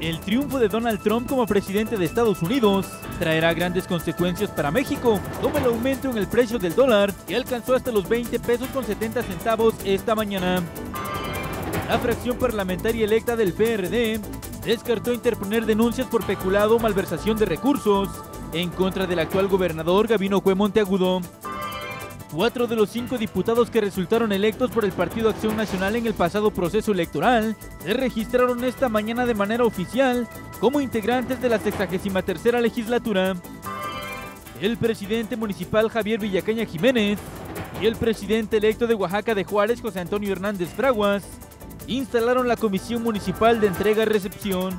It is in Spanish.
El triunfo de Donald Trump como presidente de Estados Unidos traerá grandes consecuencias para México, como el aumento en el precio del dólar, que alcanzó hasta los 20 pesos con 70 centavos esta mañana. La fracción parlamentaria electa del PRD descartó interponer denuncias por peculado o malversación de recursos en contra del actual gobernador Gabino Cue Monteagudo. Cuatro de los cinco diputados que resultaron electos por el Partido Acción Nacional en el pasado proceso electoral se registraron esta mañana de manera oficial como integrantes de la 63 legislatura. El presidente municipal Javier Villacaña Jiménez y el presidente electo de Oaxaca de Juárez José Antonio Hernández Fraguas instalaron la Comisión Municipal de Entrega y Recepción.